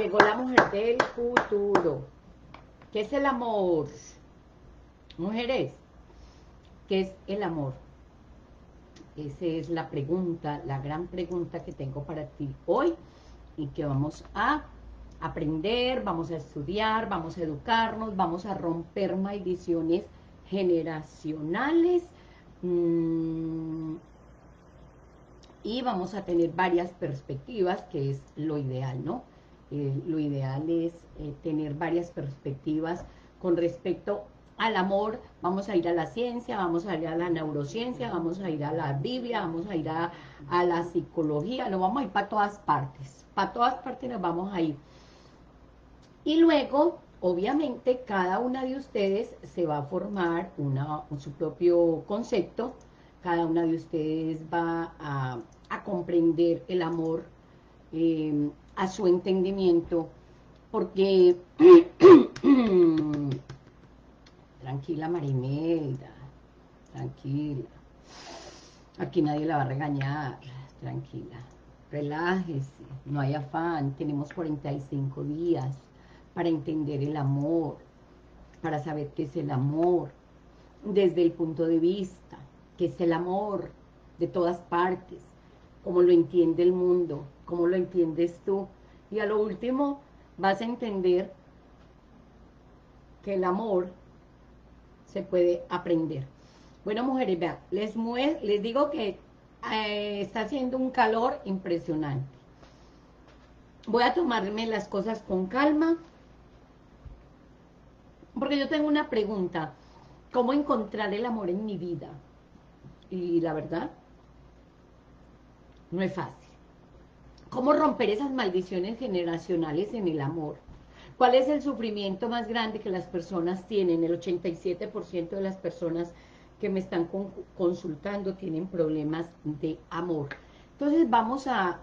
Llegó la mujer del futuro. ¿Qué es el amor? Mujeres, ¿qué es el amor? Esa es la pregunta, la gran pregunta que tengo para ti hoy y que vamos a aprender, vamos a estudiar, vamos a educarnos, vamos a romper maldiciones generacionales mm, y vamos a tener varias perspectivas, que es lo ideal, ¿no? Eh, lo ideal es eh, tener varias perspectivas con respecto al amor, vamos a ir a la ciencia, vamos a ir a la neurociencia, vamos a ir a la Biblia, vamos a ir a, a la psicología, nos vamos a ir para todas partes, para todas partes nos vamos a ir. Y luego, obviamente, cada una de ustedes se va a formar una, su propio concepto, cada una de ustedes va a, a comprender el amor eh, a su entendimiento, porque tranquila Marimelda, tranquila, aquí nadie la va a regañar, tranquila, relájese, no hay afán, tenemos 45 días para entender el amor, para saber qué es el amor, desde el punto de vista, qué es el amor de todas partes, cómo lo entiende el mundo, cómo lo entiendes tú. Y a lo último vas a entender que el amor se puede aprender. Bueno, mujeres, vean, les, les digo que eh, está haciendo un calor impresionante. Voy a tomarme las cosas con calma, porque yo tengo una pregunta. ¿Cómo encontrar el amor en mi vida? Y la verdad, no es fácil. ¿Cómo romper esas maldiciones generacionales en el amor? ¿Cuál es el sufrimiento más grande que las personas tienen? El 87% de las personas que me están consultando tienen problemas de amor. Entonces vamos a,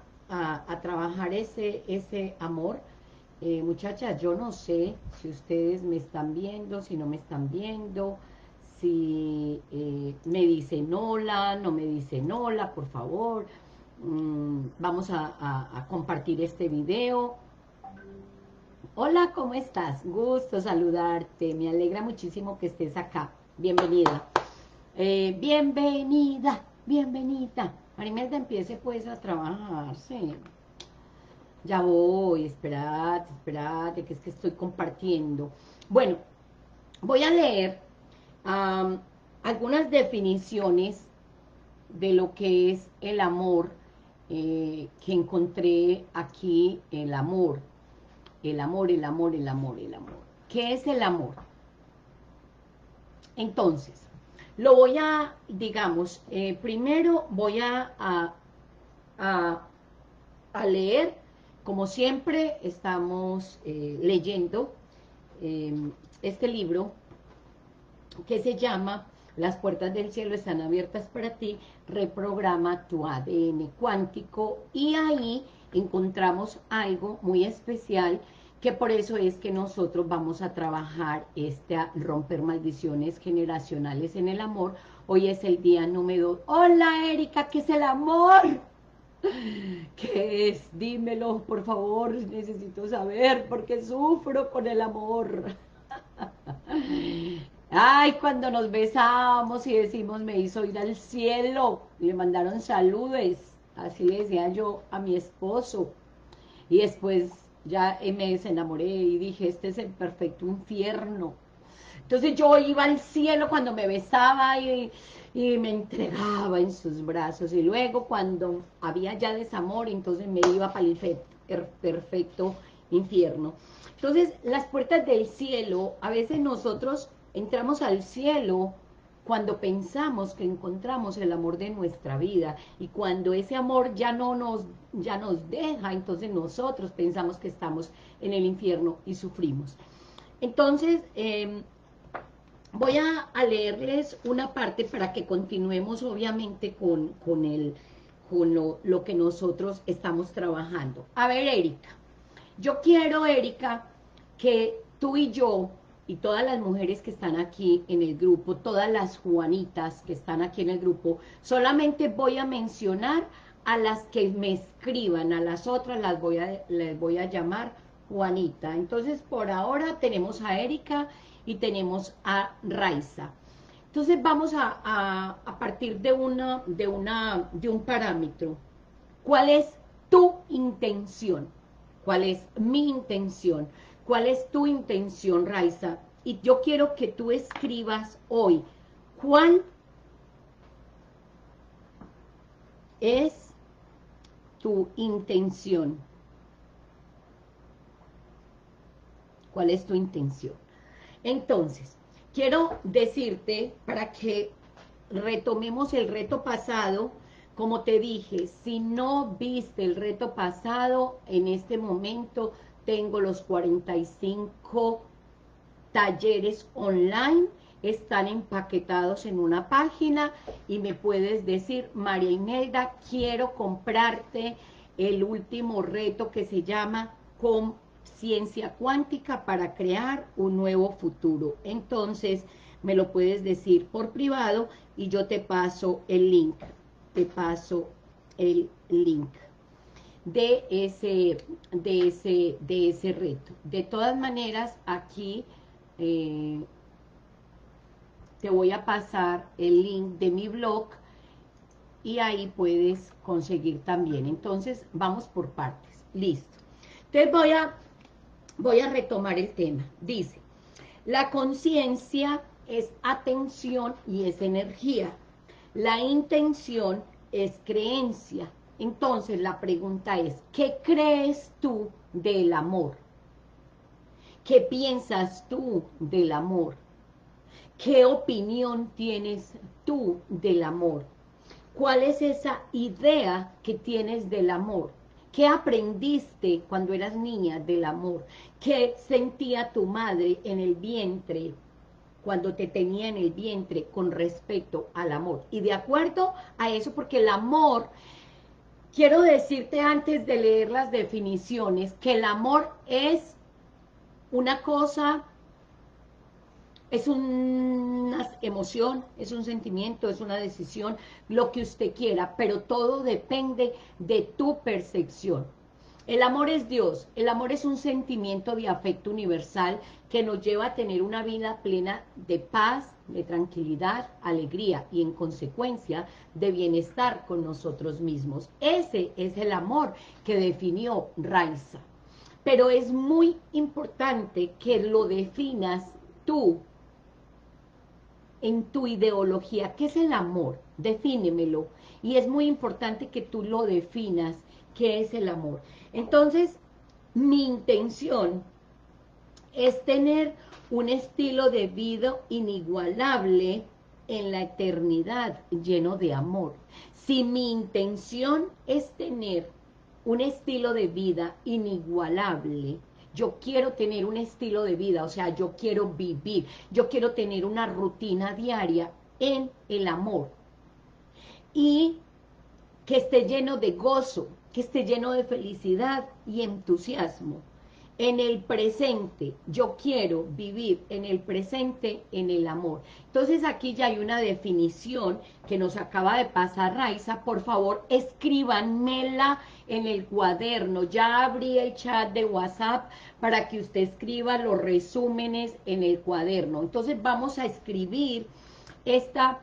trabajar ese, ese amor. Eh, muchachas, yo no sé si ustedes me están viendo, si no me están viendo, si eh, me dicen hola, no me dicen hola, por favor Mm, vamos a, compartir este video. Hola, ¿cómo estás? Gusto saludarte, me alegra muchísimo que estés acá. Bienvenida. Eh, bienvenida, bienvenida. Marimelda, empiece pues a trabajar, sí. Ya voy, espérate, espérate, que es que estoy compartiendo. Bueno, voy a leer algunas definiciones de lo que es el amor eh, que encontré aquí el amor, el amor, el amor, el amor, el amor. ¿Qué es el amor? Entonces, lo voy a, digamos, eh, primero voy a, a, a, leer, como siempre estamos eh, leyendo este libro que se llama las puertas del cielo están abiertas para ti, reprograma tu ADN cuántico y ahí encontramos algo muy especial que por eso es que nosotros vamos a trabajar este romper maldiciones generacionales en el amor. Hoy es el día número... Hola Erika, ¿qué es el amor? ¿Qué es? Dímelo, por favor, necesito saber porque sufro con el amor. Ay, cuando nos besamos y decimos, me hizo ir al cielo, le mandaron saludes, así le decía yo a mi esposo. Y después ya me desenamoré y dije, este es el perfecto infierno. Entonces yo iba al cielo cuando me besaba y, y me entregaba en sus brazos. Y luego cuando había ya desamor, entonces me iba para el perfecto infierno. Entonces, las puertas del cielo, a veces nosotros entramos al cielo cuando pensamos que encontramos el amor de nuestra vida y cuando ese amor ya no nos, ya nos deja, entonces nosotros pensamos que estamos en el infierno y sufrimos. Entonces, em, voy a, leerles una parte para que continuemos obviamente con, con, el, con lo, lo que nosotros estamos trabajando. A ver, Erika, yo quiero, Erika, que tú y yo y todas las mujeres que están aquí en el grupo, todas las Juanitas que están aquí en el grupo, solamente voy a mencionar a las que me escriban, a las otras las voy a, les voy a llamar Juanita. Entonces, por ahora tenemos a Erika y tenemos a Raiza. Entonces, vamos a, a, partir de, una, de, una, de un parámetro. ¿Cuál es tu intención? ¿Cuál es mi intención? ¿Cuál es tu intención, Raiza? Y yo quiero que tú escribas hoy, ¿cuál es tu intención? ¿Cuál es tu intención? Entonces, quiero decirte, para que retomemos el reto pasado, como te dije, si no viste el reto pasado, en este momento tengo los 45 talleres online, están empaquetados en una página y me puedes decir, María Imelda, quiero comprarte el último reto que se llama ciencia cuántica para crear un nuevo futuro. Entonces, me lo puedes decir por privado y yo te paso el link, te paso el link de ese, de ese, de ese reto. De todas maneras, aquí eh, te voy a pasar el link de mi blog y ahí puedes conseguir también. Entonces, vamos por partes. Listo. Entonces voy a Voy a retomar el tema. Dice, la conciencia es atención y es energía. La intención es creencia. Entonces la pregunta es, ¿qué crees tú del amor? ¿Qué piensas tú del amor? ¿Qué opinión tienes tú del amor? ¿Cuál es esa idea que tienes del amor? ¿Qué aprendiste cuando eras niña del amor? ¿Qué sentía tu madre en el vientre cuando te tenía en el vientre con respecto al amor? Y de acuerdo a eso, porque el amor, quiero decirte antes de leer las definiciones, que el amor es una cosa es una emoción, es un sentimiento, es una decisión, lo que usted quiera, pero todo depende de tu percepción. El amor es Dios, el amor es un sentimiento de afecto universal que nos lleva a tener una vida plena de paz, de tranquilidad, alegría y en consecuencia de bienestar con nosotros mismos. Ese es el amor que definió Raiza. Pero es muy importante que lo definas tú en tu ideología. ¿Qué es el amor? Defínemelo. Y es muy importante que tú lo definas, qué es el amor. Entonces, mi intención es tener un estilo de vida inigualable en la eternidad, lleno de amor. Si mi intención es tener un estilo de vida inigualable, yo quiero tener un estilo de vida, o sea, yo quiero vivir, yo quiero tener una rutina diaria en el amor. Y que esté lleno de gozo, que esté lleno de felicidad y entusiasmo en el presente, yo quiero vivir en el presente, en el amor. Entonces aquí ya hay una definición que nos acaba de pasar Raiza, por favor escríbanmela en el cuaderno, ya abrí el chat de WhatsApp para que usted escriba los resúmenes en el cuaderno. Entonces vamos a escribir esta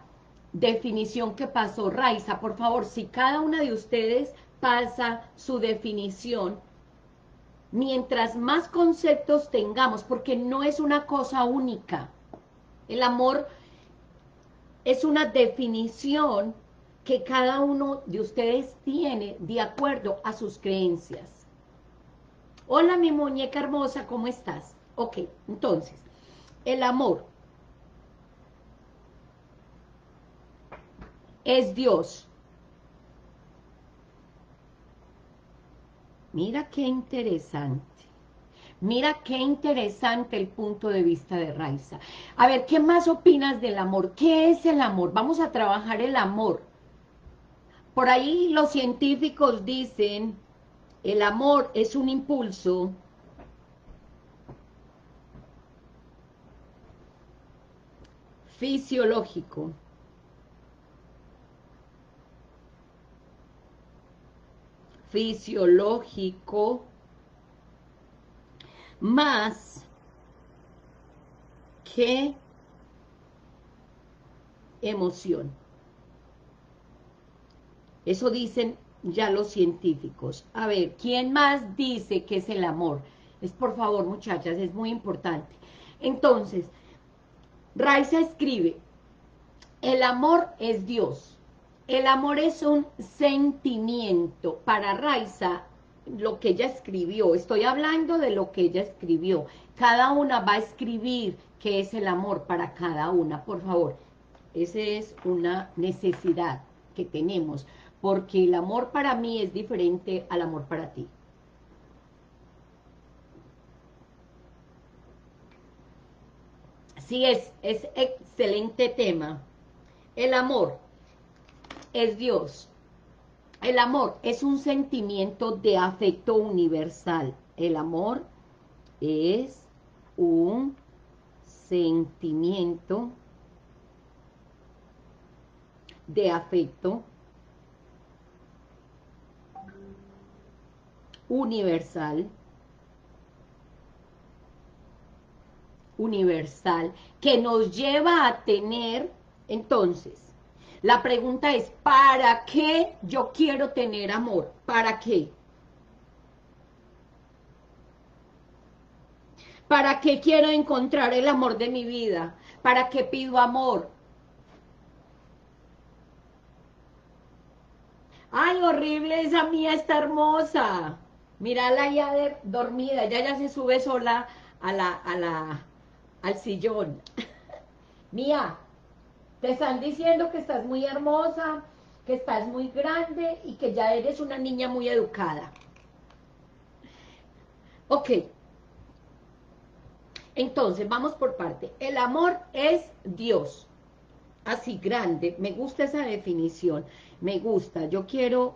definición que pasó Raiza, por favor, si cada una de ustedes pasa su definición, mientras más conceptos tengamos, porque no es una cosa única. El amor es una definición que cada uno de ustedes tiene de acuerdo a sus creencias. Hola, mi muñeca hermosa, ¿cómo estás? Ok, entonces, el amor es Dios. Mira qué interesante. Mira qué interesante el punto de vista de Raiza. A ver, ¿qué más opinas del amor? ¿Qué es el amor? Vamos a trabajar el amor. Por ahí los científicos dicen, el amor es un impulso fisiológico fisiológico más que emoción. Eso dicen ya los científicos. A ver, ¿quién más dice que es el amor? Es por favor, muchachas, es muy importante. Entonces, Raiza escribe, el amor es Dios. El amor es un sentimiento. Para Raiza, lo que ella escribió, estoy hablando de lo que ella escribió. Cada una va a escribir qué es el amor para cada una, por favor. Esa es una necesidad que tenemos, porque el amor para mí es diferente al amor para ti. Sí, es, es excelente tema. El amor es Dios. El amor es un sentimiento de afecto universal. El amor es un sentimiento de afecto universal universal que nos lleva a tener, entonces, la pregunta es, ¿para qué yo quiero tener amor? ¿Para qué? ¿Para qué quiero encontrar el amor de mi vida? ¿Para qué pido amor? Ay, horrible, esa mía está hermosa. Mírala ya dormida, ya ya se sube sola a la, a la, al sillón. Mía, te están diciendo que estás muy hermosa, que estás muy grande y que ya eres una niña muy educada. Ok. Entonces, vamos por parte. El amor es Dios. Así, grande. Me gusta esa definición. Me gusta. Yo quiero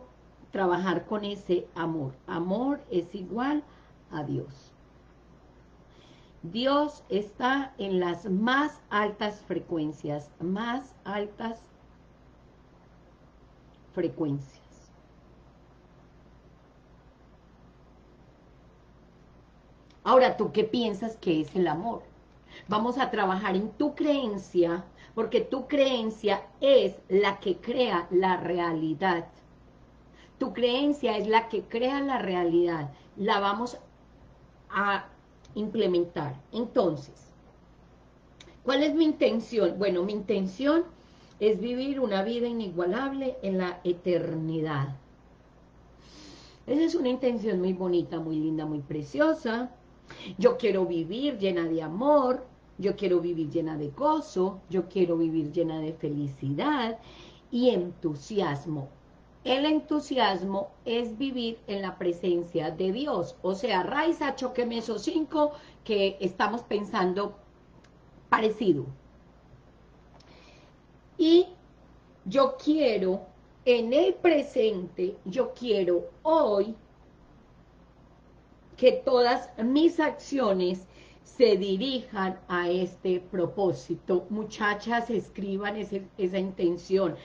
trabajar con ese amor. Amor es igual a Dios. Dios está en las más altas frecuencias, más altas frecuencias. Ahora, ¿tú qué piensas que es el amor? Vamos a trabajar en tu creencia, porque tu creencia es la que crea la realidad. Tu creencia es la que crea la realidad. La vamos a implementar. Entonces, ¿cuál es mi intención? Bueno, mi intención es vivir una vida inigualable en la eternidad. Esa es una intención muy bonita, muy linda, muy preciosa. Yo quiero vivir llena de amor, yo quiero vivir llena de gozo, yo quiero vivir llena de felicidad y entusiasmo. El entusiasmo es vivir en la presencia de Dios. O sea, Raiza, choqueme esos cinco que estamos pensando parecido. Y yo quiero, en el presente, yo quiero hoy que todas mis acciones se dirijan a este propósito. Muchachas, escriban esa intención.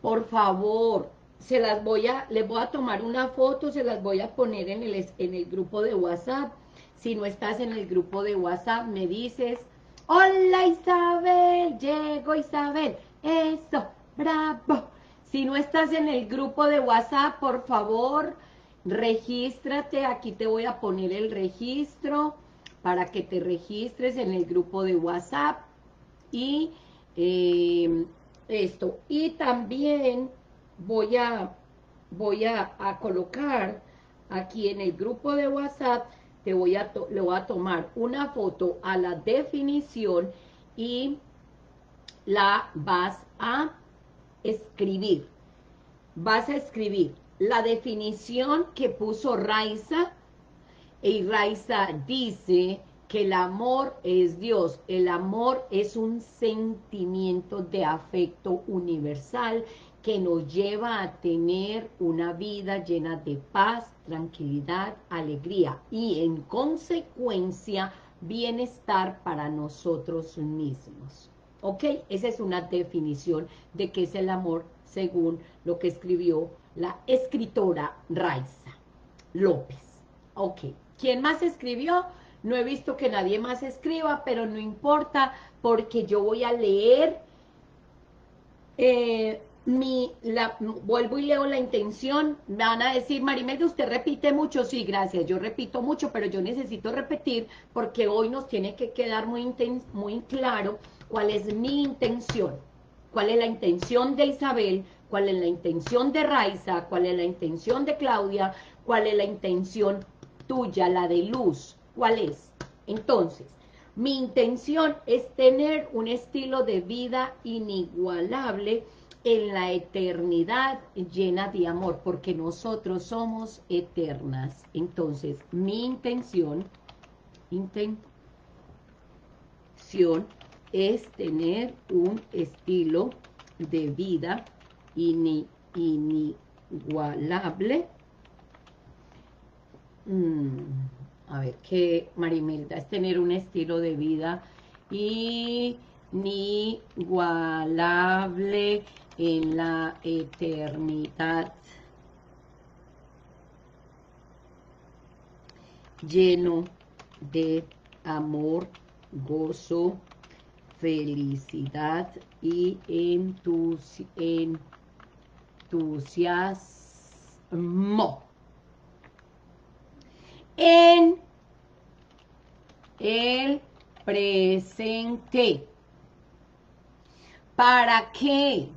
Por favor, se las voy a, les voy a tomar una foto, se las voy a poner en el, en el grupo de WhatsApp. Si no estás en el grupo de WhatsApp, me dices, hola Isabel, llego Isabel, eso, bravo. Si no estás en el grupo de WhatsApp, por favor, regístrate, aquí te voy a poner el registro para que te registres en el grupo de WhatsApp y eh, esto. Y también voy a, voy a, colocar aquí en el grupo de WhatsApp, te voy a le voy a tomar una foto a la definición y la vas a escribir. Vas a escribir la definición que puso Raiza, y Raiza dice que el amor es Dios, el amor es un sentimiento de afecto universal que nos lleva a tener una vida llena de paz, tranquilidad, alegría y en consecuencia bienestar para nosotros mismos. ¿Ok? Esa es una definición de qué es el amor según lo que escribió la escritora Raiza López. Ok. ¿Quién más escribió? no he visto que nadie más escriba, pero no importa, porque yo voy a leer eh, mi, la, vuelvo y leo la intención, van a decir, Marimelda, usted repite mucho, sí, gracias, yo repito mucho, pero yo necesito repetir porque hoy nos tiene que quedar muy, muy claro cuál es mi intención, cuál es la intención de Isabel, cuál es la intención de Raiza, cuál es la intención de Claudia, cuál es la intención tuya, la de luz, cuál es. Entonces, mi intención es tener un estilo de vida inigualable en la eternidad llena de amor, porque nosotros somos eternas. Entonces, mi intención, intención es tener un estilo de vida inigualable. Mm, a ver, ¿qué, Marimelda? Es tener un estilo de vida inigualable en la eternidad. Lleno de amor, gozo, felicidad y entusiasmo. En el presente. ¿Para qué?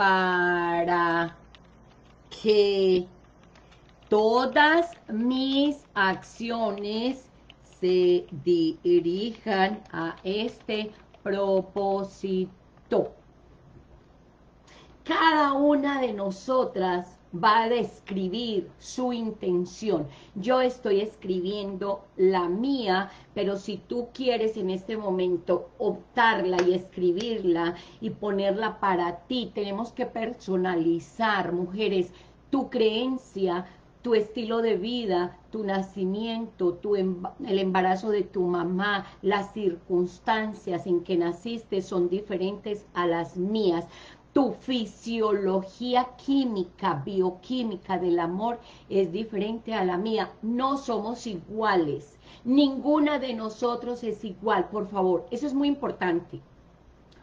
Para que todas mis acciones se dirijan a este propósito. Cada una de nosotras va a describir su intención. Yo estoy escribiendo la mía, pero si tú quieres en este momento optarla y escribirla y ponerla para ti, tenemos que personalizar, mujeres, tu creencia, tu estilo de vida, tu nacimiento, tu el embarazo de tu mamá, las circunstancias en que naciste son diferentes a las mías. Tu fisiología química, bioquímica del amor es diferente a la mía. No somos iguales. Ninguna de nosotros es igual, por favor. Eso es muy importante.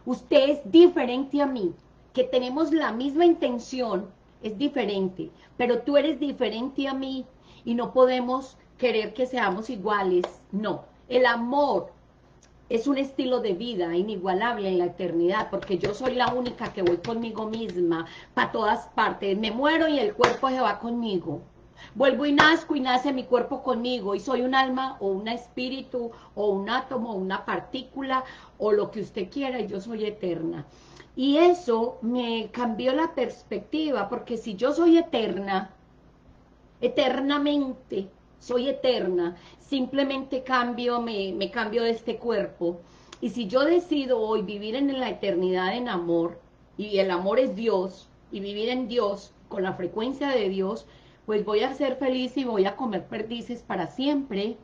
Usted es diferente a mí, que tenemos la misma intención, es diferente, pero tú eres diferente a mí y no podemos querer que seamos iguales, no. El amor es un estilo de vida inigualable en la eternidad, porque yo soy la única que voy conmigo misma para todas partes, me muero y el cuerpo se va conmigo. Vuelvo y nazco y nace mi cuerpo conmigo y soy un alma o un espíritu o un átomo o una partícula o lo que usted quiera y yo soy eterna. Y eso me cambió la perspectiva, porque si yo soy eterna, eternamente, soy eterna, simplemente cambio, me, me cambio de este cuerpo. Y si yo decido hoy vivir en la eternidad en amor, y el amor es Dios, y vivir en Dios, con la frecuencia de Dios, pues voy a ser feliz y voy a comer perdices para siempre,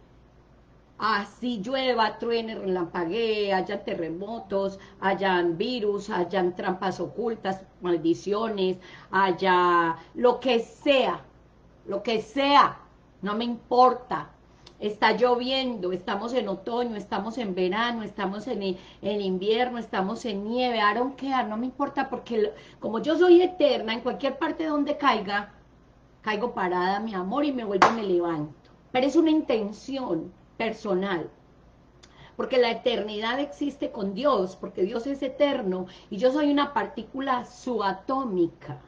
así llueva, truene, relampaguee, haya terremotos, hayan virus, hayan trampas ocultas, maldiciones, haya lo que sea, lo que sea, no me importa. Está lloviendo, estamos en otoño, estamos en verano, estamos en, invierno, estamos en nieve, don't care, no me importa porque como yo soy eterna, en cualquier parte donde caiga, caigo parada, mi amor, y me vuelvo y me levanto. Pero es una intención, personal. Porque la eternidad existe con Dios, porque Dios es eterno y yo soy una partícula subatómica.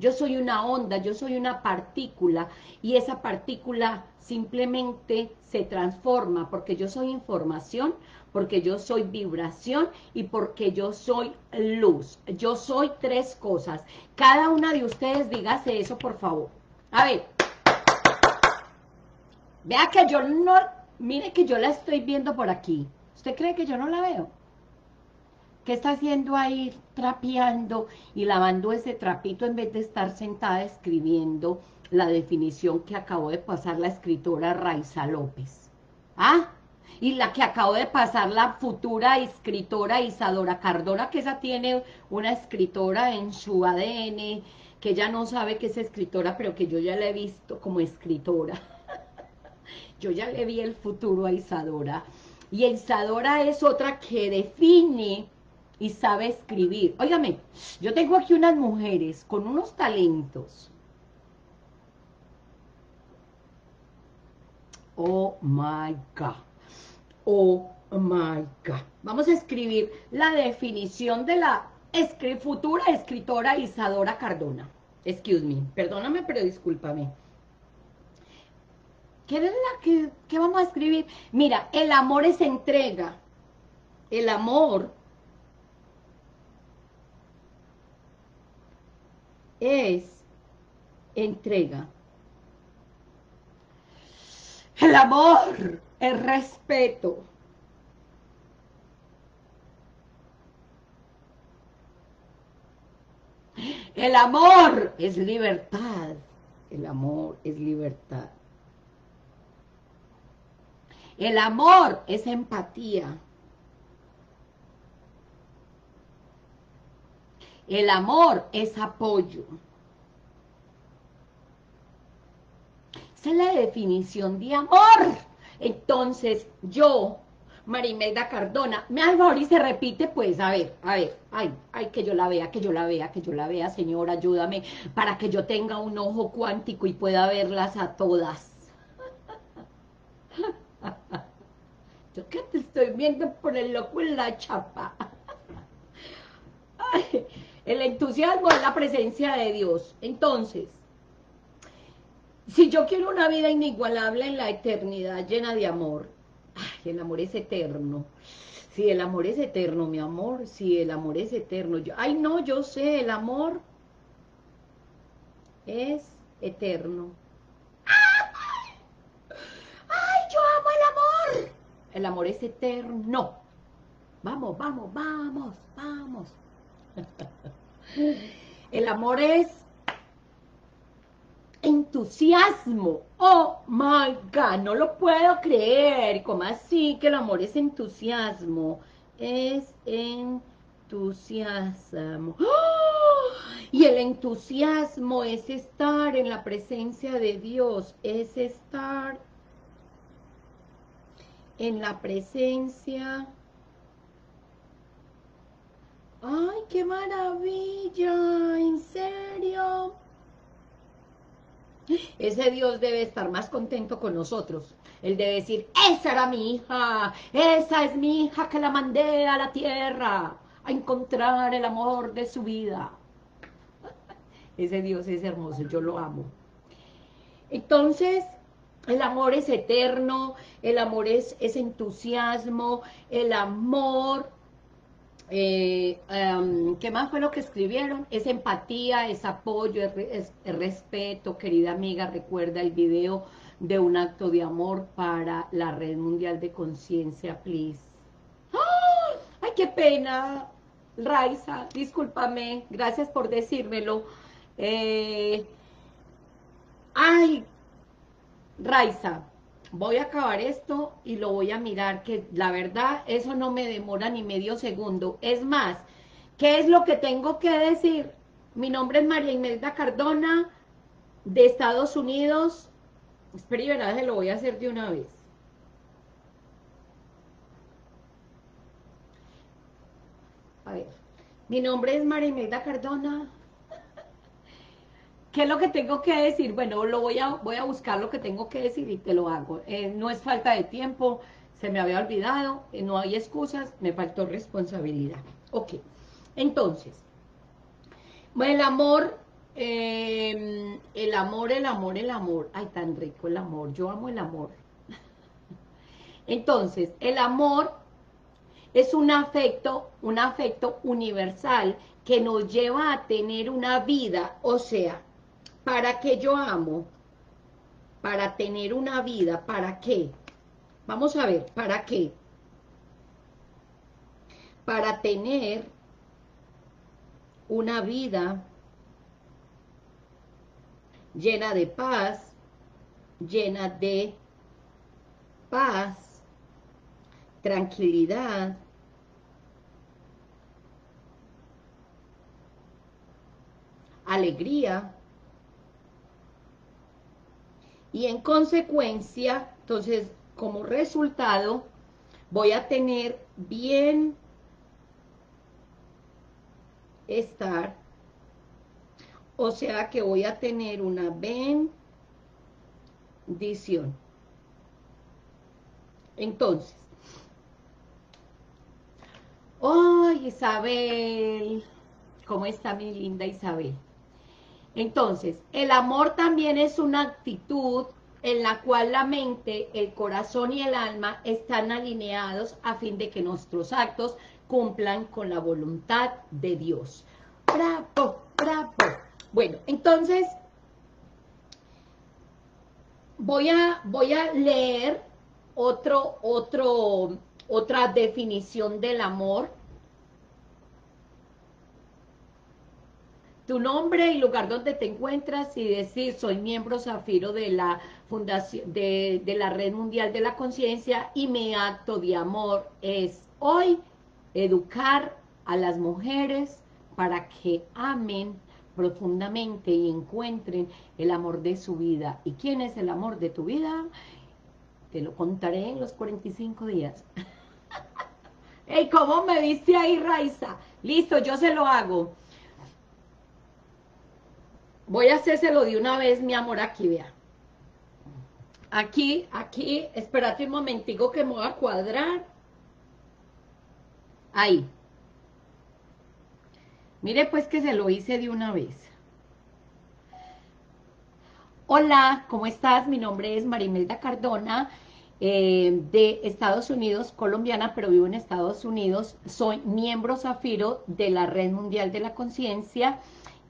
Yo soy una onda, yo soy una partícula y esa partícula simplemente se transforma porque yo soy información, porque yo soy vibración y porque yo soy luz. Yo soy tres cosas. Cada una de ustedes dígase eso, por favor. A ver, Vea que yo no, mire que yo la estoy viendo por aquí. ¿Usted cree que yo no la veo? ¿Qué está haciendo ahí trapeando y lavando ese trapito en vez de estar sentada escribiendo la definición que acabó de pasar la escritora Raiza López? ¿Ah? Y la que acabó de pasar la futura escritora Isadora Cardona, que esa tiene una escritora en su ADN, que ella no sabe que es escritora, pero que yo ya la he visto como escritora yo ya le vi el futuro a Isadora. Y Isadora es otra que define y sabe escribir. Óigame, yo tengo aquí unas mujeres con unos talentos. Oh my God. Oh my God. Vamos a escribir la definición de la futura escritora Isadora Cardona. Excuse me. Perdóname, pero discúlpame. ¿Qué, ¿Qué vamos a escribir? Mira, el amor es entrega. El amor es entrega. El amor es respeto. El amor es libertad. El amor es libertad. El amor es empatía. El amor es apoyo. Esa es la definición de amor. Entonces, yo, Marimelda Cardona, me hace favor y se repite, pues, a ver, a ver, ay, ay, que yo la vea, que yo la vea, que yo la vea, Señor, ayúdame, para que yo tenga un ojo cuántico y pueda verlas a todas. Yo que te estoy viendo por el loco en la chapa. el entusiasmo es la presencia de Dios. Entonces, si yo quiero una vida inigualable en la eternidad llena de amor, ay, el amor es eterno. Si el amor es eterno, mi amor, si el amor es eterno. Yo, ay, no, yo sé, el amor es eterno. El amor es eterno. Vamos, vamos, vamos, vamos. El amor es entusiasmo. Oh my God, no lo puedo creer. ¿Cómo así que el amor es entusiasmo? Es entusiasmo. ¡Oh! Y el entusiasmo es estar en la presencia de Dios, es estar en la presencia. ¡Ay, qué maravilla! ¿En serio? Ese Dios debe estar más contento con nosotros. Él debe decir, esa era mi hija, esa es mi hija que la mandé a la tierra a encontrar el amor de su vida. Ese Dios es hermoso, yo lo amo. Entonces, el amor es eterno, el amor es, entusiasmo, el amor, eh, ¿qué más fue lo que escribieron? Es empatía, es apoyo, es, respeto, querida amiga, recuerda el video de un acto de amor para la Red Mundial de Conciencia, please. ¡Ah! ¡Ay, qué pena! Raiza, discúlpame, gracias por decírmelo. Eh, ay, Raiza, voy a acabar esto y lo voy a mirar, que la verdad eso no me demora ni medio segundo. Es más, ¿qué es lo que tengo que decir? Mi nombre es María Imelda Cardona, de Estados Unidos. Espera y verás, lo voy a hacer de una vez. A ver, mi nombre es María Imelda Cardona, ¿Qué es lo que tengo que decir? Bueno, lo voy a, voy a buscar lo que tengo que decir y te lo hago. Eh, no es falta de tiempo, se me había olvidado, eh, no hay excusas, me faltó responsabilidad. Ok, entonces, el amor, em, el amor, el amor, el amor. Ay, tan rico el amor, yo amo el amor. Entonces, el amor es un afecto, un afecto universal que nos lleva a tener una vida, o sea, ¿Para qué yo amo? Para tener una vida, ¿para qué? Vamos a ver, ¿para qué? Para tener una vida llena de paz, llena de paz, tranquilidad, alegría, y en consecuencia Entonces, como resultado, voy a tener bien estar, o sea que voy a tener una bendición. Entonces, ¡ay, Isabel! ¿Cómo está mi linda Isabel? Entonces, el amor también es una actitud en la cual la mente, el corazón y el alma están alineados a fin de que nuestros actos cumplan con la voluntad de Dios. ¡Bravo! ¡Bravo! Bueno, entonces voy a, voy a leer otro, otro, otra definición del amor tu nombre y lugar donde te encuentras y decir soy miembro zafiro de la fundación de, la red mundial de la conciencia y mi acto de amor es hoy educar a las mujeres para que amen profundamente y encuentren el amor de su vida. ¿Y quién es el amor de tu vida? Te lo contaré en los 45 días. ¡Ey, cómo me viste ahí, Raiza! Listo, yo se lo hago. Voy a hacérselo de una vez, mi amor, aquí, vea. Aquí, aquí, espérate un momentico que me voy a cuadrar. Ahí. Mire pues que se lo hice de una vez. Hola, ¿cómo estás? Mi nombre es Marimelda Cardona, eh, de Estados Unidos, colombiana, pero vivo en Estados Unidos. Soy miembro Zafiro de la Red Mundial de la Conciencia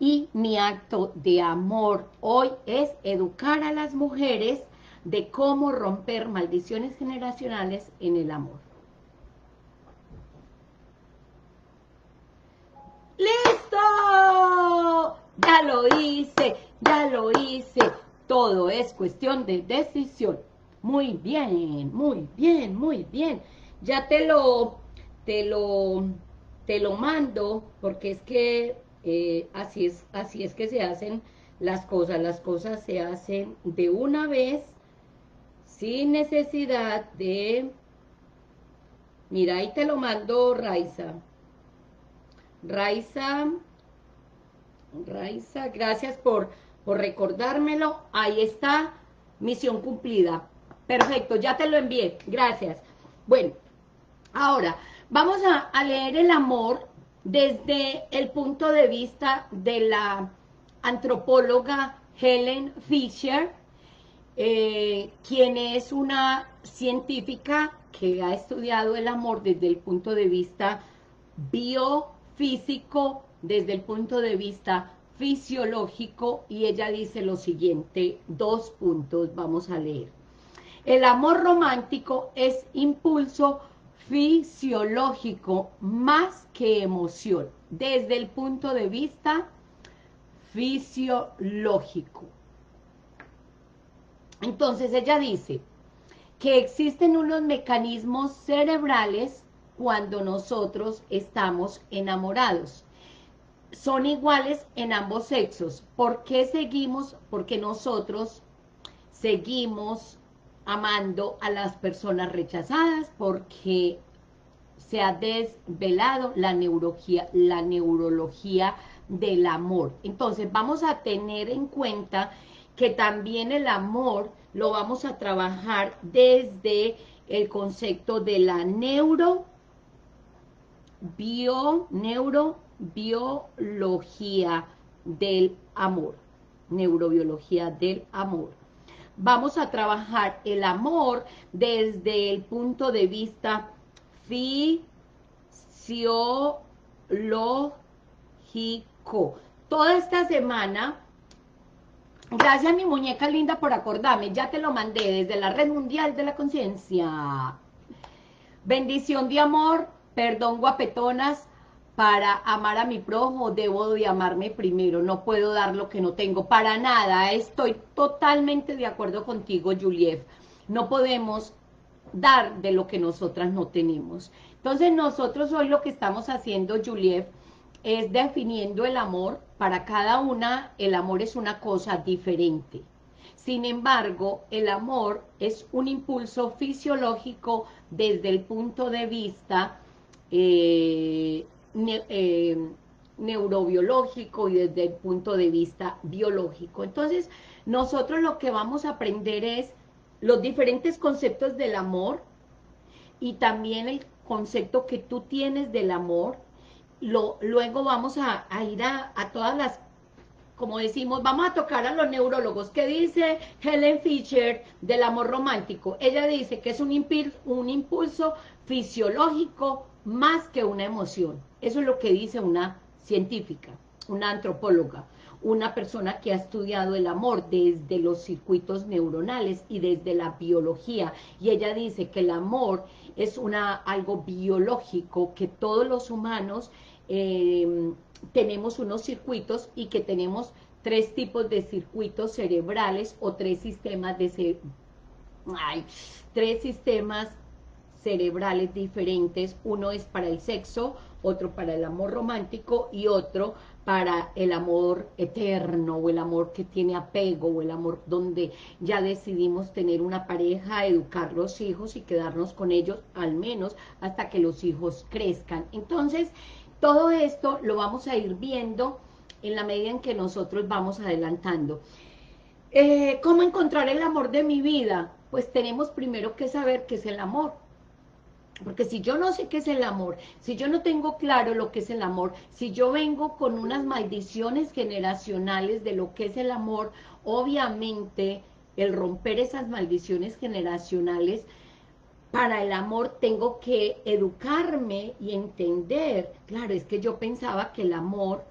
y mi acto de amor hoy es educar a las mujeres de cómo romper maldiciones generacionales en el amor. ¡Listo! Ya lo hice, ya lo hice. Todo es cuestión de decisión. Muy bien, muy bien, muy bien. Ya te lo, te lo, te lo mando porque es que eh, así, es, así es que se hacen las cosas, las cosas se hacen de una vez, sin necesidad de... Mira, ahí te lo mando Raiza. Raiza, Raiza, gracias por, por recordármelo. Ahí está, misión cumplida. Perfecto, ya te lo envié, gracias. Bueno, ahora, vamos a, a leer el amor desde el punto de vista de la antropóloga Helen Fisher, eh, quien es una científica que ha estudiado el amor desde el punto de vista biofísico, desde el punto de vista fisiológico, y ella dice lo siguiente, dos puntos, vamos a leer. El amor romántico es impulso fisiológico más que emoción, desde el punto de vista fisiológico. Entonces ella dice que existen unos mecanismos cerebrales cuando nosotros estamos enamorados. Son iguales en ambos sexos. ¿Por qué seguimos? Porque nosotros seguimos amando a las personas rechazadas porque se ha desvelado la neurología, la neurología del amor. Entonces vamos a tener en cuenta que también el amor lo vamos a trabajar desde el concepto de la neuro, del amor, neurobiología del amor vamos a trabajar el amor desde el punto de vista fisiológico. Toda esta semana, gracias a mi muñeca linda por acordarme, ya te lo mandé desde la Red Mundial de la Conciencia. Bendición de amor, perdón guapetonas, para amar a mi prójimo debo de amarme primero, no puedo dar lo que no tengo, para nada, estoy totalmente de acuerdo contigo, Juliet, no podemos dar de lo que nosotras no tenemos. Entonces nosotros hoy lo que estamos haciendo, Juliet, es definiendo el amor, para cada una el amor es una cosa diferente. Sin embargo, el amor es un impulso fisiológico desde el punto de vista eh, eh, neurobiológico y desde el punto de vista biológico. Entonces, nosotros lo que vamos a aprender es los diferentes conceptos del amor y también el concepto que tú tienes del amor. Lo, luego vamos a, ir a, todas las, como decimos, vamos a tocar a los neurólogos. ¿Qué dice Helen Fisher del amor romántico? Ella dice que es un, un impulso fisiológico más que una emoción. Eso es lo que dice una científica, una antropóloga una persona que ha estudiado el amor desde los circuitos neuronales y desde la biología, y ella dice que el amor es una, algo biológico, que todos los humanos em, tenemos unos circuitos y que tenemos tres tipos de circuitos cerebrales o tres sistemas de... Ay, tres sistemas cerebrales diferentes, uno es para el sexo, otro para el amor romántico y otro para el amor eterno o el amor que tiene apego o el amor donde ya decidimos tener una pareja, educar los hijos y quedarnos con ellos al menos hasta que los hijos crezcan. Entonces, todo esto lo vamos a ir viendo en la medida en que nosotros vamos adelantando. Eh, ¿Cómo encontrar el amor de mi vida? Pues tenemos primero que saber qué es el amor. Porque si yo no sé qué es el amor, si yo no tengo claro lo que es el amor, si yo vengo con unas maldiciones generacionales de lo que es el amor, obviamente el romper esas maldiciones generacionales, para el amor tengo que educarme y entender. Claro, es que yo pensaba que el amor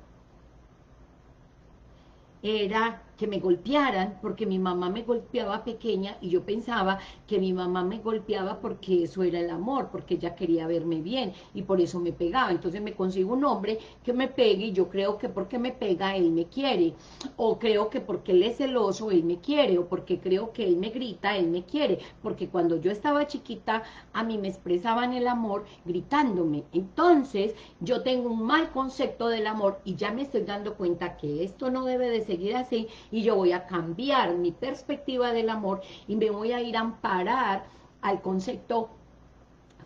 era que me golpearan, porque mi mamá me golpeaba pequeña y yo pensaba que mi mamá me golpeaba porque eso era el amor, porque ella quería verme bien y por eso me pegaba. Entonces me consigo un hombre que me pegue y yo creo que porque me pega él me quiere, o creo que porque él es celoso él me quiere, o porque creo que él me grita él me quiere, porque cuando yo estaba chiquita a mí me expresaban el amor gritándome. Entonces yo tengo un mal concepto del amor y ya me estoy dando cuenta que esto no debe de seguir así y yo voy a cambiar mi perspectiva del amor y me voy a ir a amparar al concepto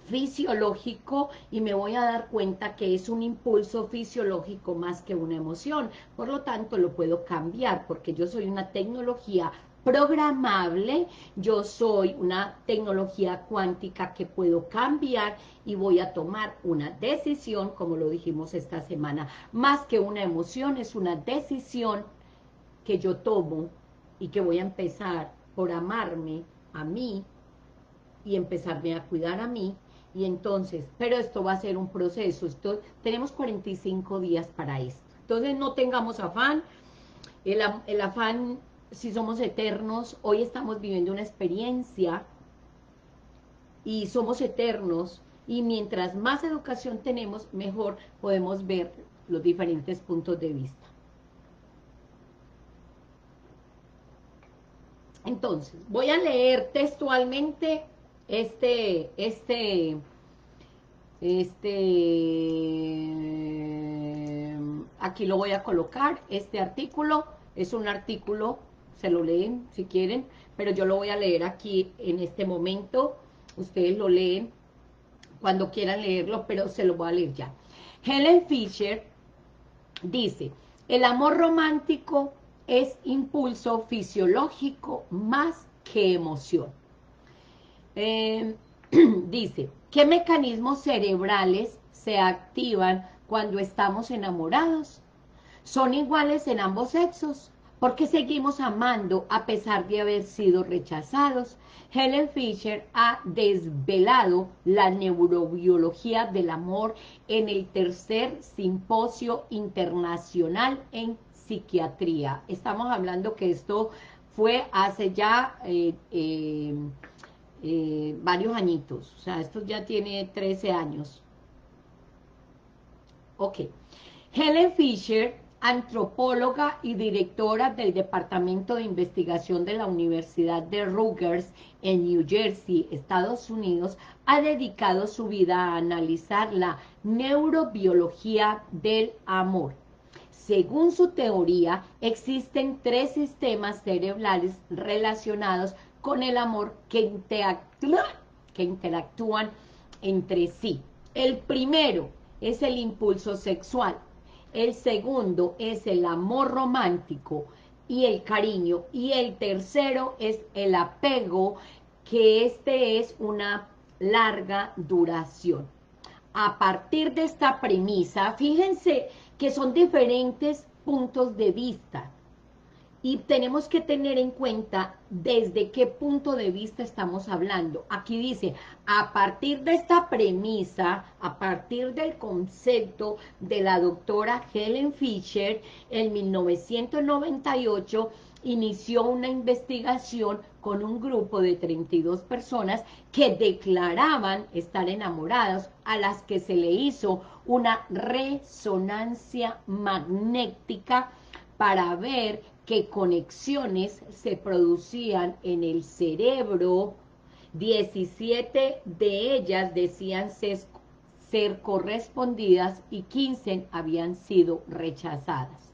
fisiológico y me voy a dar cuenta que es un impulso fisiológico más que una emoción. Por lo tanto, lo puedo cambiar porque yo soy una tecnología programable, yo soy una tecnología cuántica que puedo cambiar y voy a tomar una decisión, como lo dijimos esta semana, más que una emoción, es una decisión que yo tomo y que voy a empezar por amarme a mí y empezarme a cuidar a mí, y entonces, pero esto va a ser un proceso, esto, tenemos 45 días para esto, entonces no tengamos afán, el, el afán, si somos eternos, hoy estamos viviendo una experiencia, y somos eternos, y mientras más educación tenemos, mejor podemos ver los diferentes puntos de vista. Entonces, voy a leer textualmente este, este, este, aquí lo voy a colocar, este artículo, es un artículo, se lo leen si quieren, pero yo lo voy a leer aquí en este momento, ustedes lo leen cuando quieran leerlo, pero se lo voy a leer ya. Helen Fisher dice, el amor romántico es impulso fisiológico más que emoción. Eh, dice, ¿qué mecanismos cerebrales se activan cuando estamos enamorados? ¿Son iguales en ambos sexos? ¿Por qué seguimos amando a pesar de haber sido rechazados? Helen Fisher ha desvelado la neurobiología del amor en el tercer simposio internacional en psiquiatría. Estamos hablando que esto fue hace ya eh, eh, eh, varios añitos, o sea, esto ya tiene 13 años. Ok. Helen Fisher, antropóloga y directora del Departamento de Investigación de la Universidad de Rutgers en New Jersey, Estados Unidos, ha dedicado su vida a analizar la neurobiología del amor Según su teoría, existen tres sistemas cerebrales relacionados con el amor que, interactúan, entre sí. El primero es el impulso sexual, el segundo es el amor romántico y el cariño, y el tercero es el apego, que este es una larga duración. A partir de esta premisa, fíjense que son diferentes puntos de vista y tenemos que tener en cuenta desde qué punto de vista estamos hablando. Aquí dice, a partir de esta premisa, a partir del concepto de la doctora Helen Fisher, en 1998 inició una investigación con un grupo de 32 personas que declaraban estar enamorados, a las que se le hizo una resonancia magnética para ver qué conexiones se producían en el cerebro. 17 de ellas decían ser correspondidas y 15 habían sido rechazadas.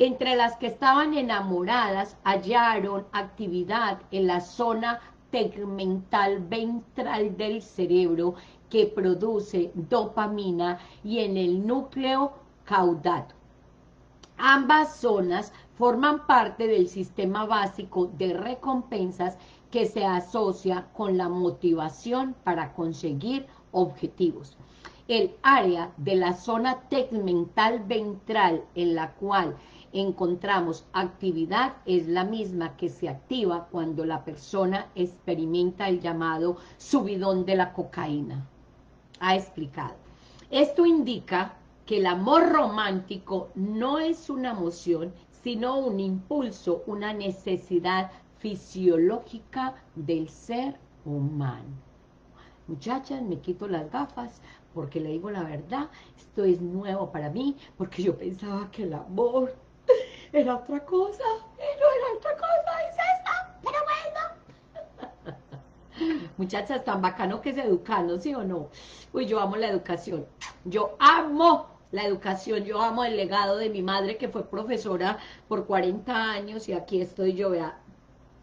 Entre las que estaban enamoradas hallaron actividad en la zona tegmental ventral del cerebro que produce dopamina y en el núcleo caudal. Ambas zonas forman parte del sistema básico de recompensas que se asocia con la motivación para conseguir objetivos. El área de la zona tegmental ventral en la cual encontramos actividad es la misma que se activa cuando la persona experimenta el llamado subidón de la cocaína. Ha explicado. Esto indica que el amor romántico no es una emoción, sino un impulso, una necesidad fisiológica del ser humano. Muchachas, me quito las gafas porque le digo la verdad, esto es nuevo para mí, porque yo pensaba que el amor era otra cosa, y no era otra cosa, es esta, pero bueno. Muchachas, tan bacano que es educando, ¿sí o no? Uy, yo amo la educación, yo amo la educación, yo amo el legado de mi madre que fue profesora por 40 años y aquí estoy yo, vea,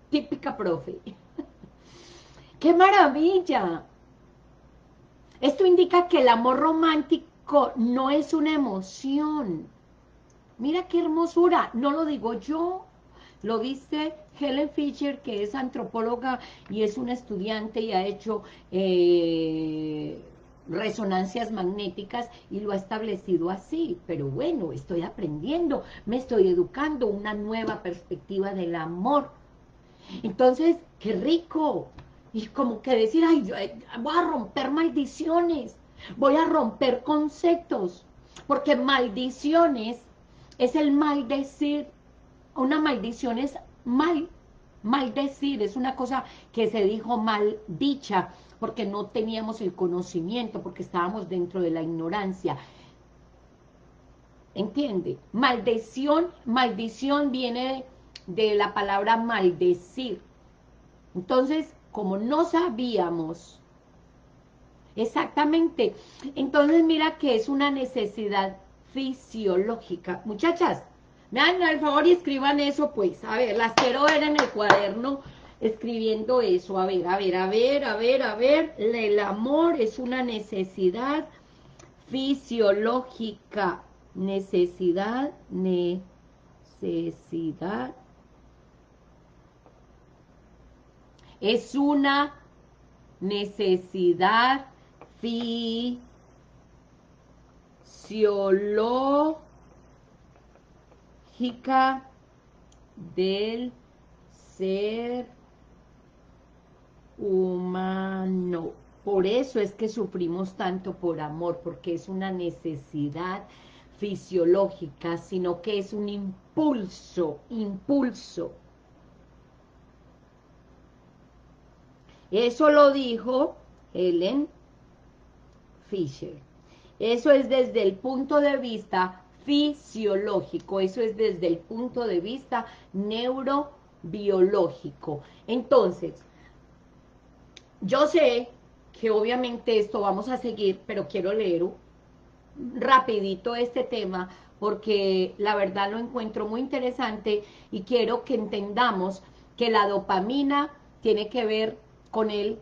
típica profe. ¡Qué maravilla! Esto indica que el amor romántico no es una emoción, Mira qué hermosura, no lo digo yo, lo dice Helen Fisher, que es antropóloga y es una estudiante y ha hecho eh, resonancias magnéticas y lo ha establecido así. Pero bueno, estoy aprendiendo, me estoy educando, una nueva perspectiva del amor. Entonces, qué rico. Y como que decir, ay, eh, voy a romper maldiciones, voy a romper conceptos, porque maldiciones es el maldecir, una maldición es mal, maldecir, es una cosa que se dijo mal dicha, porque no teníamos el conocimiento, porque estábamos dentro de la ignorancia. ¿Entiende? Maldición, maldición viene de, de la palabra maldecir. Entonces, como no sabíamos exactamente, entonces mira que es una necesidad fisiológica. Muchachas, me hagan el favor y escriban eso, pues. A ver, las quiero ver en el cuaderno escribiendo eso. A ver, a ver, a ver, a ver, a ver. El amor es una necesidad fisiológica. Necesidad, necesidad. Es una necesidad fisiológica fisiológica del ser humano. Por eso es que sufrimos tanto por amor, porque es una necesidad fisiológica, sino que es un impulso, impulso. Eso lo dijo Helen Fisher. Eso es desde el punto de vista fisiológico, eso es desde el punto de vista neurobiológico. Entonces, yo sé que obviamente esto vamos a seguir, pero quiero leer rapidito este tema porque la verdad lo encuentro muy interesante y quiero que entendamos que la dopamina tiene que ver con el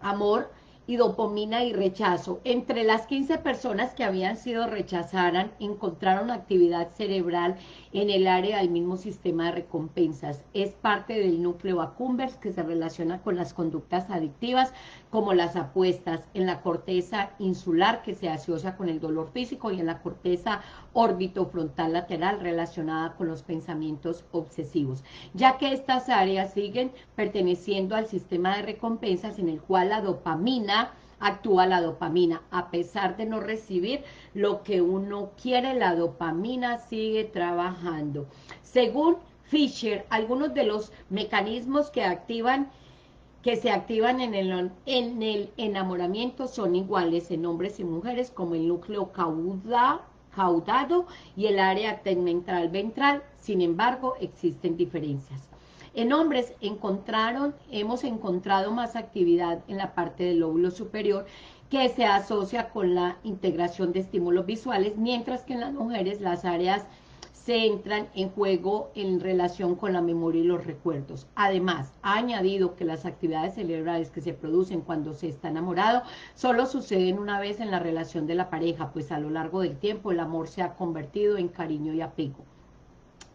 amor y dopamina y rechazo. Entre las 15 personas que habían sido rechazadas, encontraron actividad cerebral en el área del mismo sistema de recompensas. Es parte del núcleo accumbens que se relaciona con las conductas adictivas, como las apuestas, en la corteza insular que se asocia con el dolor físico y en la corteza órbito-frontal lateral relacionada con los pensamientos obsesivos, ya que estas áreas siguen perteneciendo al sistema de recompensas en el cual la dopamina actúa la dopamina. A pesar de no recibir lo que uno quiere, la dopamina sigue trabajando. Según Fisher, algunos de los mecanismos que activan que se activan en el, en el enamoramiento son iguales en hombres y mujeres como el núcleo cauda, caudado y el área tegmental ventral, sin embargo existen diferencias. En hombres encontraron, hemos encontrado más actividad en la parte del lóbulo superior que se asocia con la integración de estímulos visuales, mientras que en las mujeres las áreas se entran en juego en relación con la memoria y los recuerdos. Además, ha añadido que las actividades cerebrales que se producen cuando se está enamorado solo suceden una vez en la relación de la pareja, pues a lo largo del tiempo el amor se ha convertido en cariño y apego.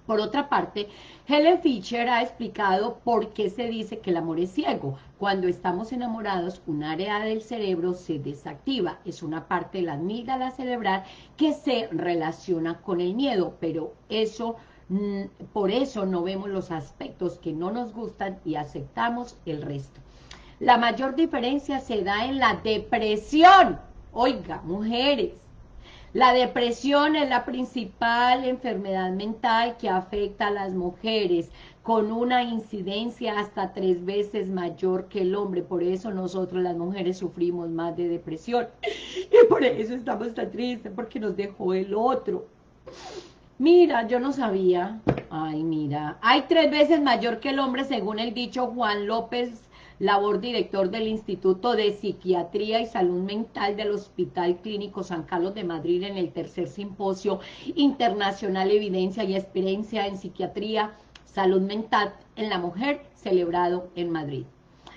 Por otra parte, Helen Fisher ha explicado por qué se dice que el amor es ciego. Cuando estamos enamorados, un área del cerebro se desactiva. Es una parte de la amígdala cerebral que se relaciona con el miedo, pero eso mm, por eso no vemos los aspectos que no nos gustan y aceptamos el resto. La mayor diferencia se da en la depresión. Oiga, mujeres, la depresión es la principal enfermedad mental que afecta a las mujeres con una incidencia hasta tres veces mayor que el hombre. Por eso nosotros las mujeres sufrimos más de depresión. Y por eso estamos tan tristes, porque nos dejó el otro. Mira, yo no sabía. Ay, mira. Hay tres veces mayor que el hombre, según el dicho Juan López labor director del Instituto de Psiquiatría y Salud Mental del Hospital Clínico San Carlos de Madrid en el tercer simposio internacional Evidencia y Experiencia en Psiquiatría, Salud Mental en la Mujer, celebrado en Madrid.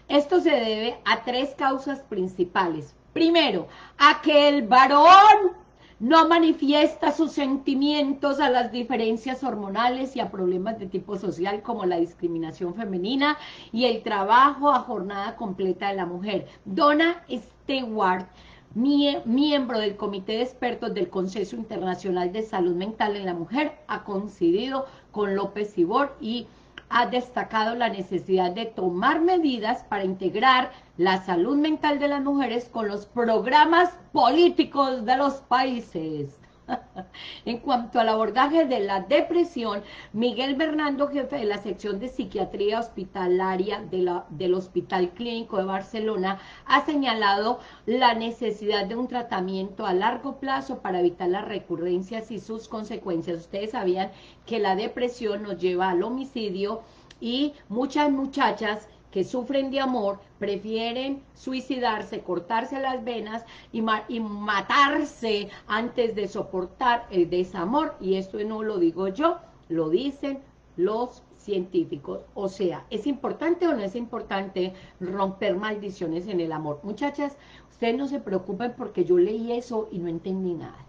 Esto se debe a tres causas principales. Primero, a que el varón no manifiesta sus sentimientos a las diferencias hormonales y a problemas de tipo social como la discriminación femenina y el trabajo a jornada completa de la mujer. Donna Stewart, miembro del Comité de Expertos del Consejo Internacional de Salud Mental en la Mujer, ha coincidido con López Ibor y ha destacado la necesidad de tomar medidas para integrar la salud mental de las mujeres con los programas políticos de los países. en cuanto al abordaje de la depresión, Miguel Bernardo, jefe de la sección de psiquiatría hospitalaria de la, del Hospital Clínico de Barcelona, ha señalado la necesidad de un tratamiento a largo plazo para evitar las recurrencias y sus consecuencias. Ustedes sabían que la depresión nos lleva al homicidio y muchas muchachas que sufren de amor prefieren suicidarse, cortarse las venas y, y, matarse antes de soportar el desamor. Y esto no lo digo yo, lo dicen los científicos. O sea, ¿es importante o no es importante romper maldiciones en el amor? Muchachas, ustedes no se preocupen porque yo leí eso y no entendí nada.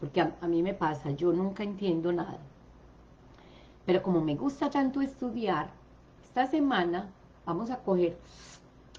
Porque a, a mí me pasa, yo nunca entiendo nada. Pero como me gusta tanto estudiar, esta semana Vamos a coger.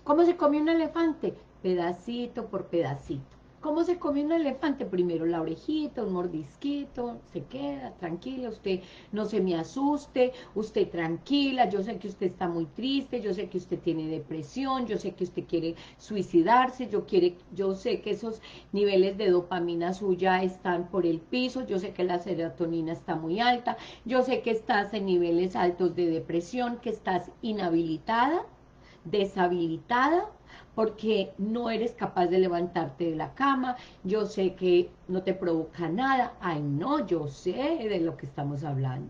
¿Cómo se come un elefante? Pedacito por pedacito. ¿Cómo se come un elefante? Primero la orejita, un mordisquito, se queda, tranquila, usted no se me asuste, usted tranquila, yo sé que usted está muy triste, yo sé que usted tiene depresión, yo sé que usted quiere suicidarse, yo, quiere, yo sé que esos niveles de dopamina suya están por el piso, yo sé que la serotonina está muy alta, yo sé que estás en niveles altos de depresión, que estás inhabilitada, deshabilitada, porque no eres capaz de levantarte de la cama, yo sé que no te provoca nada, ay no, yo sé de lo que estamos hablando.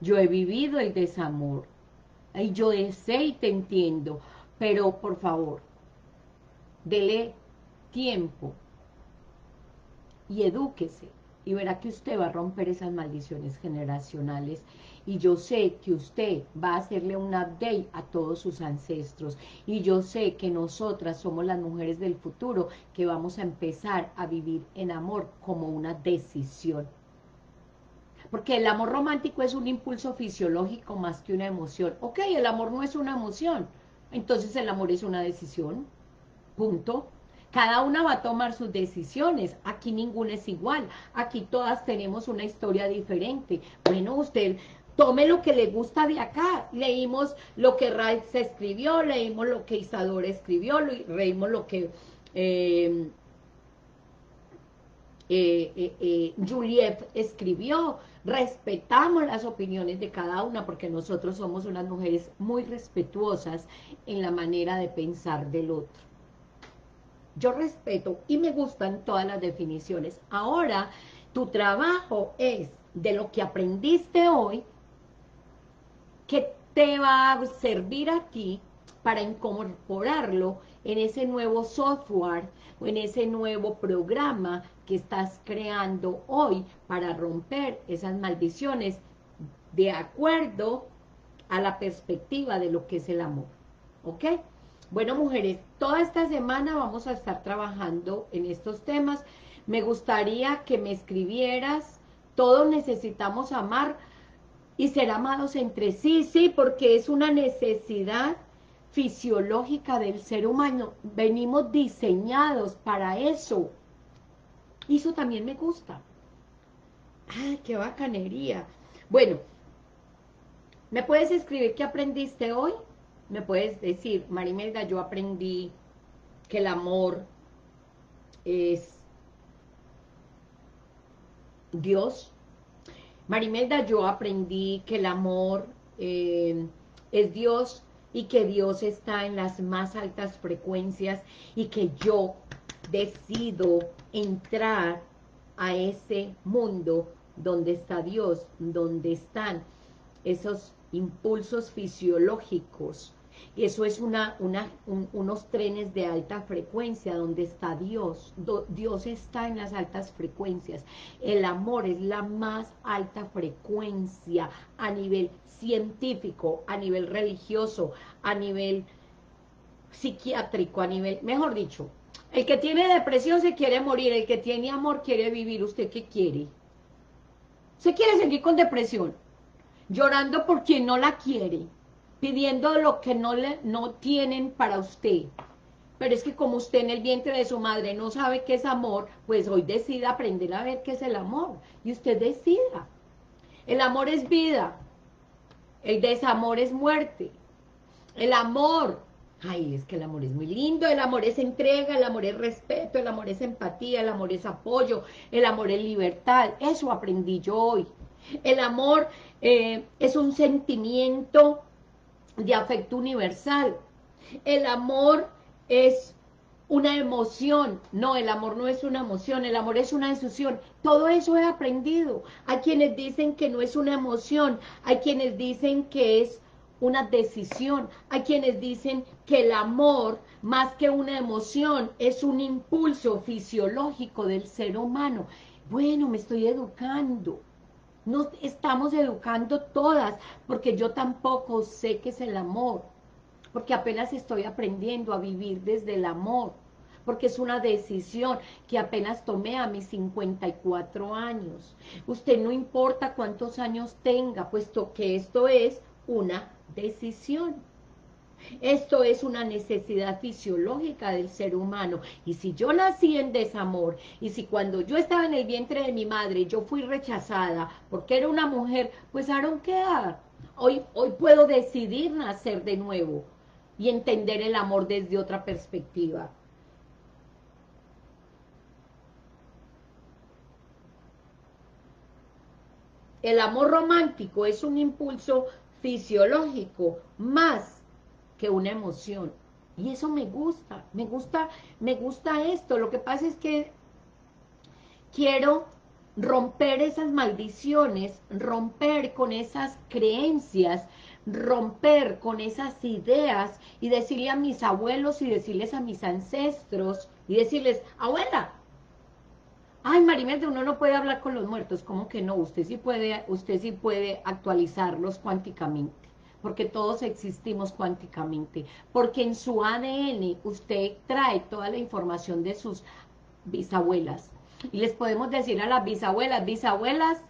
Yo he vivido el desamor, y yo sé y te entiendo, pero por favor, dele tiempo y edúquese y verá que usted va a romper esas maldiciones generacionales y yo sé que usted va a hacerle un update a todos sus ancestros y yo sé que nosotras somos las mujeres del futuro que vamos a empezar a vivir en amor como una decisión porque el amor romántico es un impulso fisiológico más que una emoción. Ok, el amor no es una emoción, entonces el amor es una decisión, punto. Cada una va a tomar sus decisiones, aquí ninguna es igual, aquí todas tenemos una historia diferente. Bueno, usted tome lo que le gusta de acá, leímos lo que se escribió, leímos lo que Isadora escribió, leímos lo que... Eh, eh, eh, eh, Juliet escribió, respetamos las opiniones de cada una porque nosotros somos unas mujeres muy respetuosas en la manera de pensar del otro. Yo respeto y me gustan todas las definiciones. Ahora, tu trabajo es de lo que aprendiste hoy, que te va a servir a ti para incorporarlo en ese nuevo software o en ese nuevo programa que estás creando hoy para romper esas maldiciones de acuerdo a la perspectiva de lo que es el amor. ¿Ok? Bueno, mujeres, toda esta semana vamos a estar trabajando en estos temas. Me gustaría que me escribieras, todos necesitamos amar y ser amados entre sí, sí, porque es una necesidad fisiológica del ser humano. Venimos diseñados para eso. Eso también me gusta. ¡Ay, qué bacanería! Bueno, ¿me puedes escribir qué aprendiste hoy? Me puedes decir, Marimelda, yo aprendí que el amor es Dios. Marimelda, yo aprendí que el amor eh, es Dios y que Dios está en las más altas frecuencias y que yo decido entrar a ese mundo donde está Dios, donde están esos impulsos fisiológicos. Eso es una, unos trenes de alta frecuencia donde está Dios. Dios está en las altas frecuencias. El amor es la más alta frecuencia a nivel científico, a nivel religioso, a nivel psiquiátrico, a nivel, mejor dicho, el que tiene depresión se quiere morir, el que tiene amor quiere vivir, ¿usted qué quiere? ¿Se quiere seguir con depresión? Llorando por quien no la quiere, pidiendo lo que no, le, no tienen para usted. Pero es que como usted en el vientre de su madre no sabe qué es amor, pues hoy decida aprender a ver qué es el amor. Y usted decida. El amor es vida, el desamor es muerte. El amor, ay, es que el amor es muy lindo, el amor es entrega, el amor es respeto, el amor es empatía, el amor es apoyo, el amor es libertad. Eso aprendí yo hoy. El amor eh, es un sentimiento de afecto universal. El amor es una emoción. No, el amor no es una emoción, el amor es una decisión. Todo eso he aprendido. Hay quienes dicen que no es una emoción, hay quienes dicen que es una decisión, hay quienes dicen que el amor, más que una emoción, es un impulso fisiológico del ser humano. Bueno, me estoy educando. Nos estamos educando todas, porque yo tampoco sé qué es el amor porque apenas estoy aprendiendo a vivir desde el amor, porque es una decisión que apenas tomé a mis 54 años. Usted no importa cuántos años tenga, puesto que esto es una decisión. Esto es una necesidad fisiológica del ser humano. Y si yo nací en desamor, y si cuando yo estaba en el vientre de mi madre, yo fui rechazada porque era una mujer, pues ¿aron qué Hoy, hoy puedo decidir nacer de nuevo y entender el amor desde otra perspectiva. El amor romántico es un impulso fisiológico más que una emoción. Y eso me gusta, me gusta, me gusta esto. Lo que pasa es que quiero romper esas maldiciones, romper con esas creencias romper con esas ideas y decirle a mis abuelos y decirles a mis ancestros y decirles, abuela, Ay, Marimelda, uno no puede hablar con los muertos. ¿Cómo que no? Usted sí puede, usted sí puede actualizarlos cuánticamente. Porque todos existimos cuánticamente. Porque en su ADN usted trae toda la información de sus bisabuelas. Y les podemos decir a las bisabuelas, bisabuelas,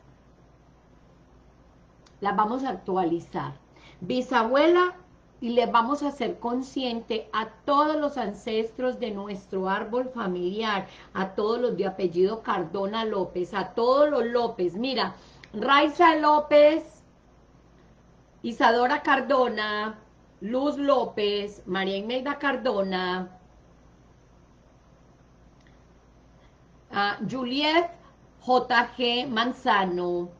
las vamos a actualizar. Bisabuela, y le vamos a hacer consciente a todos los ancestros de nuestro árbol familiar, a todos los de apellido Cardona López, a todos los López. Mira, Raiza López, Isadora Cardona, Luz López, María Imelda Cardona, Juliet JG Manzano,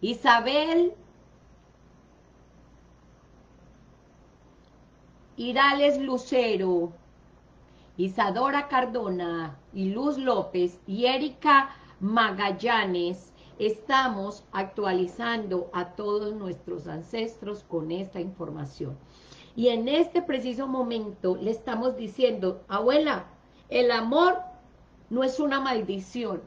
Isabel Irales Lucero, Isadora Cardona y Luz López y Erika Magallanes, estamos actualizando a todos nuestros ancestros con esta información. Y en este preciso momento le estamos diciendo, abuela, el amor no es una maldición.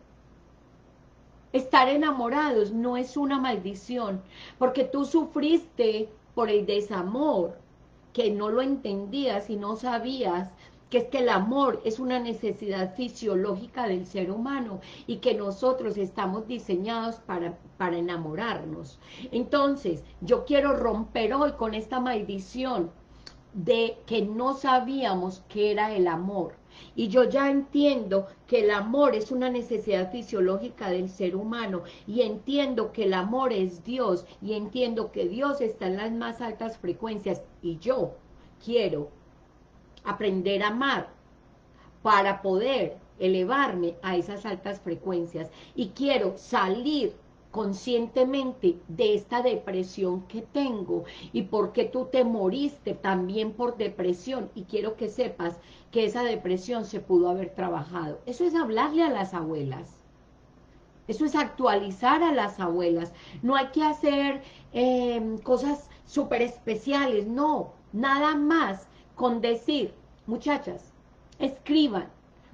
Estar enamorados no es una maldición, porque tú sufriste por el desamor, que no lo entendías y no sabías que es que el amor es una necesidad fisiológica del ser humano y que nosotros estamos diseñados para, para enamorarnos. Entonces, yo quiero romper hoy con esta maldición de que no sabíamos que era el amor. Y yo ya entiendo que el amor es una necesidad fisiológica del ser humano y entiendo que el amor es Dios y entiendo que Dios está en las más altas frecuencias y yo quiero aprender a amar para poder elevarme a esas altas frecuencias y quiero salir conscientemente de esta depresión que tengo y porque tú te moriste también por depresión y quiero que sepas que esa depresión se pudo haber trabajado. Eso es hablarle a las abuelas. Eso es actualizar a las abuelas. No hay que hacer eh, cosas súper especiales, no. Nada más con decir, muchachas, escriban.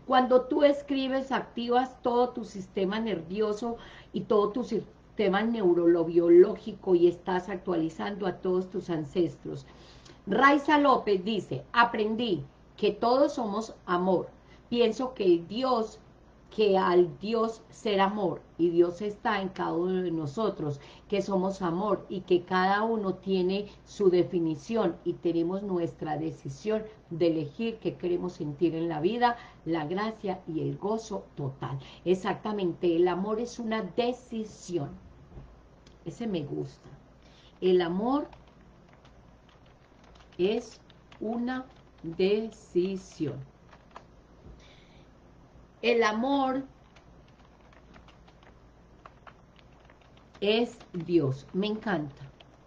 Cuando tú escribes, activas todo tu sistema nervioso y todo tu sistema neurobiológico y estás actualizando a todos tus ancestros. Raiza López dice, aprendí que todos somos amor. Pienso que Dios, que al Dios ser amor, y Dios está en cada uno de nosotros, que somos amor, y que cada uno tiene su definición, y tenemos nuestra decisión de elegir qué queremos sentir en la vida, la gracia y el gozo total. Exactamente, el amor es una decisión. Ese me gusta. El amor es una decisión. El amor es Dios. Me encanta.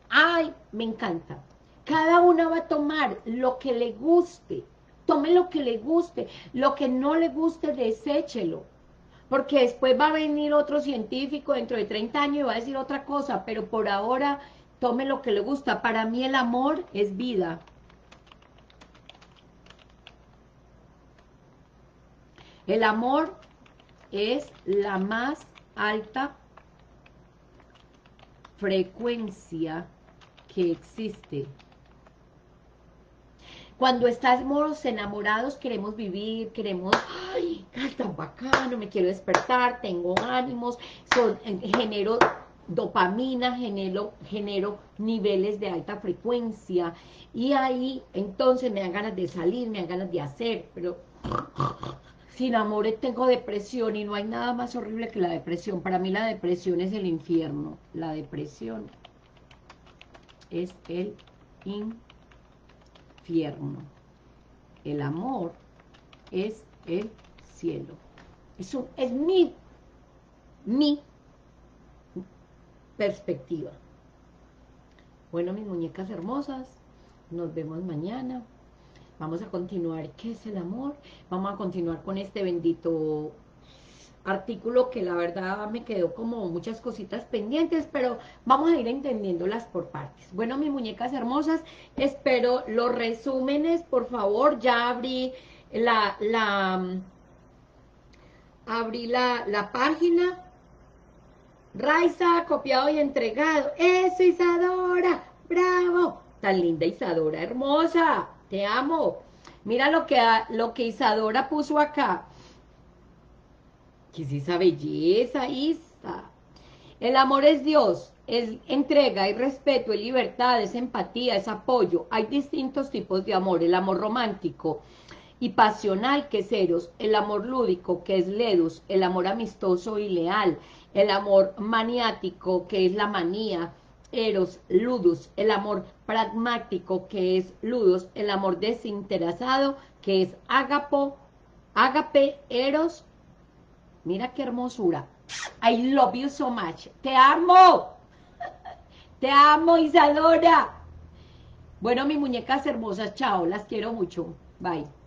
Ay, me encanta. Cada una va a tomar lo que le guste. Tome lo que le guste. Lo que no le guste, deséchelo. Porque después va a venir otro científico dentro de 30 años y va a decir otra cosa. Pero por ahora, tome lo que le gusta. Para mí el amor es vida. El amor es la más alta frecuencia que existe. Cuando estamos enamorados queremos vivir, queremos, ay, tan bacano, me quiero despertar, tengo ánimos, genero dopamina, genero, genero niveles de alta frecuencia y ahí entonces me dan ganas de salir, me dan ganas de hacer, pero sin amor tengo depresión y no hay nada más horrible que la depresión. Para mí la depresión es el infierno. La depresión es el infierno. El amor es el cielo. Es mi, mi perspectiva. Bueno, mis muñecas hermosas, nos vemos mañana. Vamos a continuar, ¿qué es el amor? Vamos a continuar con este bendito artículo que la verdad me quedó como muchas cositas pendientes, pero vamos a ir entendiéndolas por partes. Bueno, mis muñecas hermosas, espero los resúmenes, por favor, ya abrí la, la, abrí la, la página. Raiza, copiado y entregado. Eso, Isadora, bravo. Tan linda Isadora, hermosa. Te amo. Mira lo que, lo que Isadora puso acá. ¿Qué es esa belleza, Isa? El amor es Dios, es entrega, es respeto, es libertad, es empatía, es apoyo. Hay distintos tipos de amor. El amor romántico y pasional, que es Eros. El amor lúdico, que es Ledus. El amor amistoso y leal. El amor maniático, que es la manía. Eros, Ludus. El amor pragmático, que es Ludos. El amor desinteresado, que es Agapo, Agape, Eros. Mira qué hermosura. I love you so much. Te amo. Te amo, Isadora. Bueno, mis muñecas hermosas, chao. Las quiero mucho. Bye.